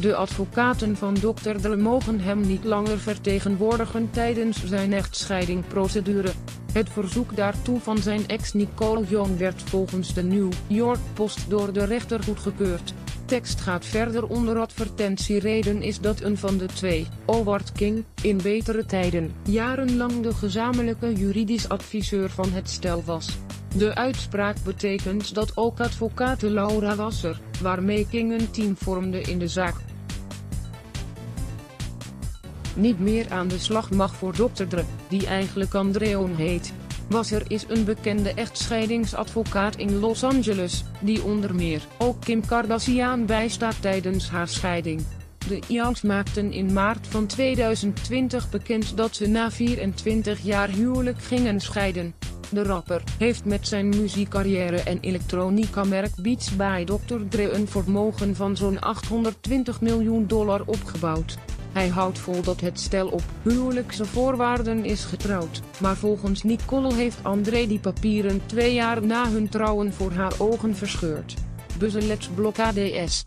De advocaten van Dr. Dre mogen hem niet langer vertegenwoordigen tijdens zijn echtscheidingprocedure. Het verzoek daartoe van zijn ex Nicole Young werd volgens de New York Post door de rechter goedgekeurd. Tekst gaat verder onder advertentiereden is dat een van de twee, Howard King, in betere tijden, jarenlang de gezamenlijke juridisch adviseur van het stel was. De uitspraak betekent dat ook advocaat Laura Wasser, waarmee King een team vormde in de zaak, niet meer aan de slag mag voor Dr. Dre, die eigenlijk Andreon heet. Wasser is een bekende echtscheidingsadvocaat in Los Angeles, die onder meer ook Kim Kardashian bijstaat tijdens haar scheiding. De Youngs maakten in maart van 2020 bekend dat ze na 24 jaar huwelijk gingen scheiden. De rapper heeft met zijn muziekcarrière en elektronica-merk Beats by Dr. Dre een vermogen van zo'n 820 miljoen dollar opgebouwd. Hij houdt vol dat het stel op huwelijkse voorwaarden is getrouwd, maar volgens Nicole heeft André die papieren twee jaar na hun trouwen voor haar ogen verscheurd. Buzzelets blokkades.